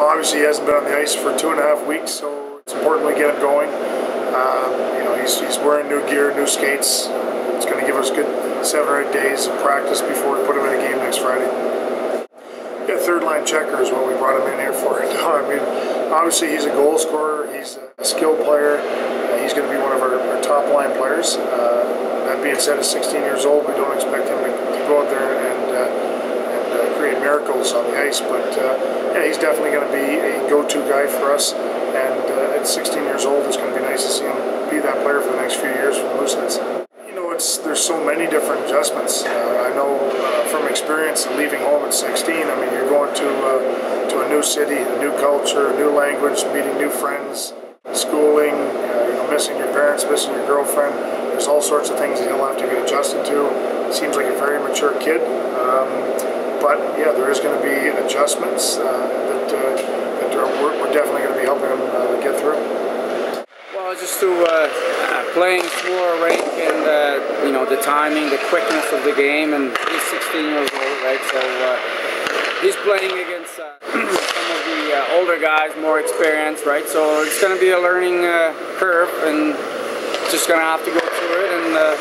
Obviously he hasn't been on the ice for two and a half weeks, so it's important we get him going. Um, you know, he's, he's wearing new gear, new skates. It's going to give us good seven or eight days of practice before we put him in a game next Friday. Yeah, third line checker is what we brought him in here for. No, I mean, obviously he's a goal scorer. He's a skilled player. He's going to be one of our, our top line players. Uh, that being said, at 16 years old, we don't expect him to go out there and, uh, and uh, create miracles on the ice. But uh, yeah, he's definitely going to be a go-to guy for us. And uh, at 16 years old, it's going to be nice to see him be that player for the next few years for the Mooseheads You know, it's there's so many different adjustments. Uh, I know uh, from experience of leaving home at 16. I mean, you're going to uh, to a new city, a new culture, a new language, meeting new friends, schooling, uh, you know, missing your parents, missing your girlfriend. There's all sorts of things that he'll have to get adjusted to. Seems like a very mature kid, um, but yeah, there is going to be adjustments uh, that, uh, that we're, we're, definitely going to be helping him get through. Well, just to playing slower rate and uh, you know the timing, the quickness of the game, and he's 16 years old, right? So uh, he's playing against uh, some of the uh, older guys, more experienced, right? So it's going to be a learning uh, curve, and just going to have to go through it. And uh,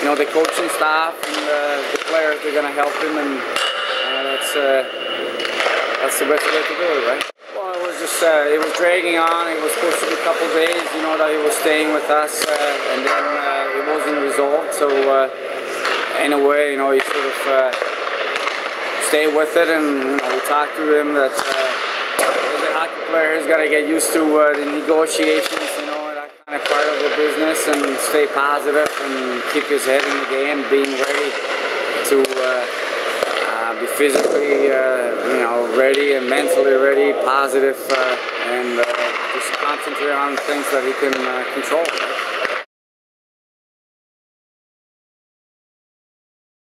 you know the coaching staff and players, they're going to help him, and that's that's the best way to do it, right? Well, it was just uh, it was dragging on. It was supposed to be a couple days, you know, that he was staying with us, uh, and then uh, it wasn't resolved. So uh, in a way, you know, he sort of uh, stayed with it, and you know, we talked to him that uh, as a hockey player, he's got to get used to the negotiations, you know, that kind of part of the business, and stay positive and keep his head in the game, being ready to be physically, uh, you know, ready and mentally ready, positive, uh, and uh, just concentrate on things that he can control.